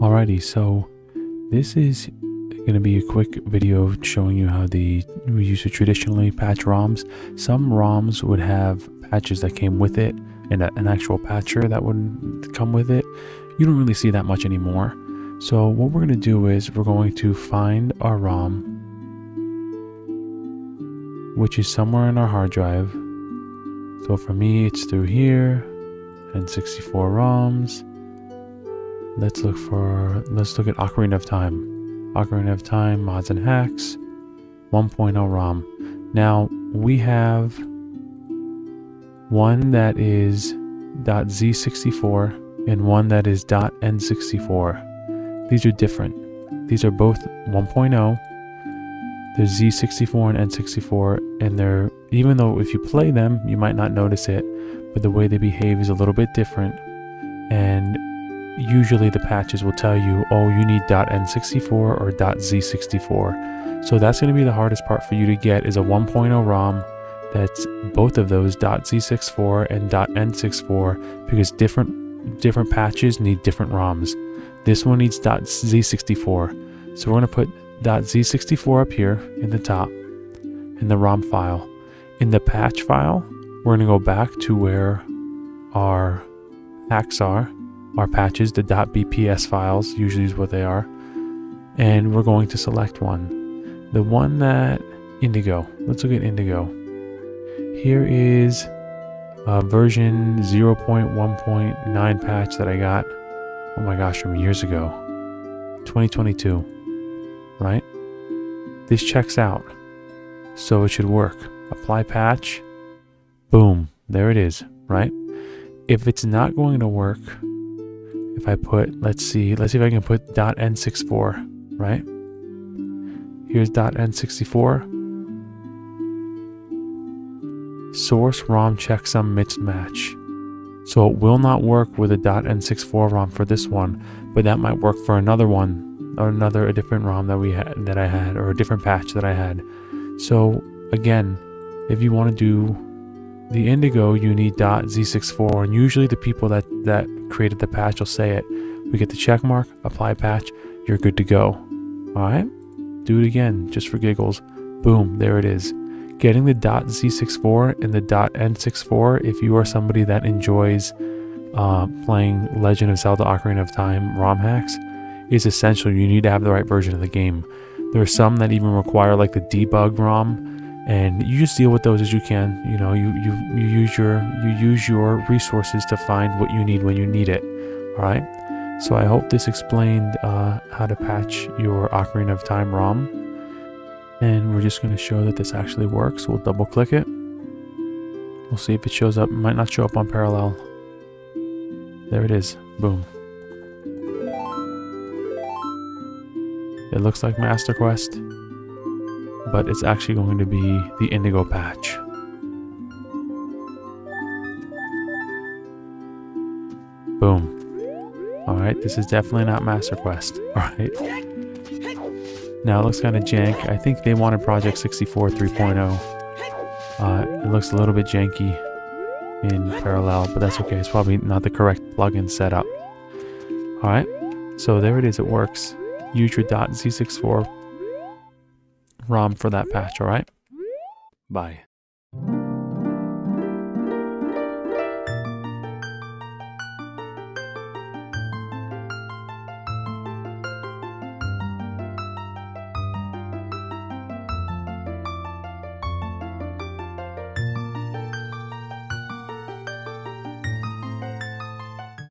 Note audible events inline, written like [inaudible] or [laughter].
Alrighty, so this is going to be a quick video showing you how the we used to traditionally patch ROMs. Some ROMs would have patches that came with it and a, an actual patcher that would come with it. You don't really see that much anymore. So what we're going to do is we're going to find our ROM, which is somewhere in our hard drive. So for me, it's through here N64 ROMs. Let's look for, let's look at Ocarina of Time. Ocarina of Time, mods and hacks, 1.0 ROM. Now we have one that is .z64 and one that is .n64. These are different. These are both 1.0. There's Z64 and N64 and they're even though if you play them you might not notice it but the way they behave is a little bit different and usually the patches will tell you oh you need .n64 or .z64 so that's going to be the hardest part for you to get is a 1.0 ROM that's both of those .z64 and .n64 because different different patches need different ROMs. This one needs .z64. So we're going to put .z64 up here in the top in the ROM file. In the patch file, we're going to go back to where our hacks are, our patches, the .bps files usually is what they are. And we're going to select one. The one that Indigo. Let's look at Indigo. Here is a version 0.1.9 patch that I got, oh my gosh, from years ago. 2022, right? This checks out, so it should work. Apply patch, boom, there it is, right? If it's not going to work, if I put, let's see, let's see if I can put .n64, right? Here's .n64 source ROM checksum mismatch. So it will not work with a .n64 ROM for this one, but that might work for another one or another a different ROM that we had that I had or a different patch that I had. So again, if you want to do the Indigo, you need dot .z64, and usually the people that that created the patch will say it. We get the check mark, apply patch, you're good to go. All right, do it again just for giggles. Boom, there it is getting the dot .z64 and the dot .n64 if you are somebody that enjoys uh, playing Legend of Zelda Ocarina of Time ROM hacks is essential. You need to have the right version of the game. There are some that even require like the debug ROM, and you just deal with those as you can. You know, you you you use your you use your resources to find what you need when you need it. All right. So I hope this explained uh, how to patch your Ocarina of Time ROM. And we're just going to show that this actually works. We'll double click it. We'll see if it shows up. It might not show up on parallel. There it is. Boom. It looks like Master Quest, but it's actually going to be the Indigo patch. Boom. Alright, this is definitely not Master Quest. [laughs] Alright. Now it looks kind of jank. I think they wanted Project 64 3.0. Uh, it looks a little bit janky in parallel, but that's okay. It's probably not the correct plugin setup. Alright, so there it is. It works. Use your .z64 ROM for that patch, alright? Bye.